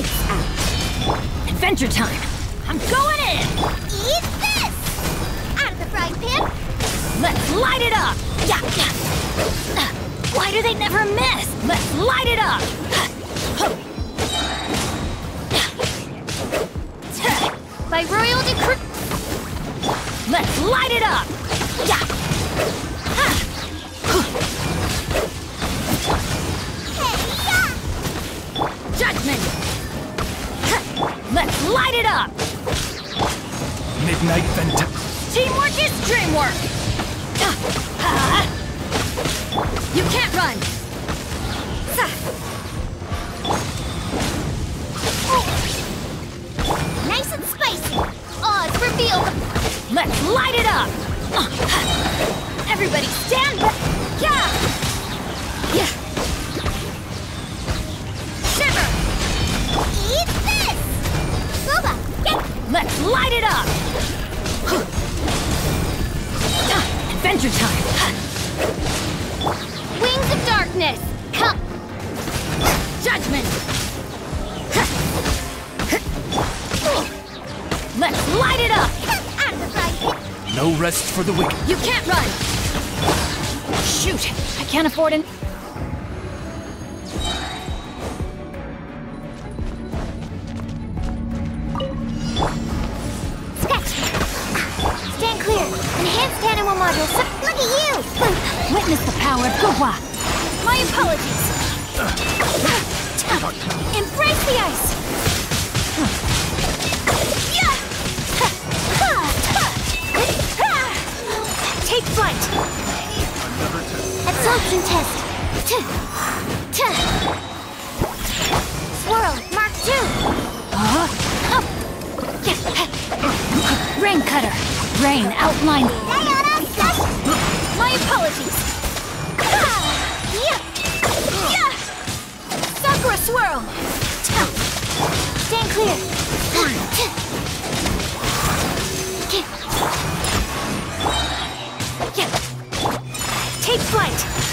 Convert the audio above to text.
Adventure time! I'm going in! Eat this! Out of the frying pan! Let's light it up! Yeah, yeah. Uh, Why do they never miss? Let's light it up! By royal decree... Let's light it up! Yeah. It up! Midnight Vent. Teamwork is dreamwork! You can't run! Nice and spicy! Oz revealed! Let's light it up! Everybody stand back! Yeah! Light it up! Adventure time! Wings of darkness! Come! Judgment! Let's light it up! Out of the frying pan! No rest for the wicked. You can't run! Shoot! I can't afford an... Enhanced animal module... so- Look at you! Witness the power of Gua! My apologies! Embrace the ice! Take flight! Absorption test! Cutter! Rain outline... Diana, slash! My apologies! Sakura swirl! Stand clear! Take flight!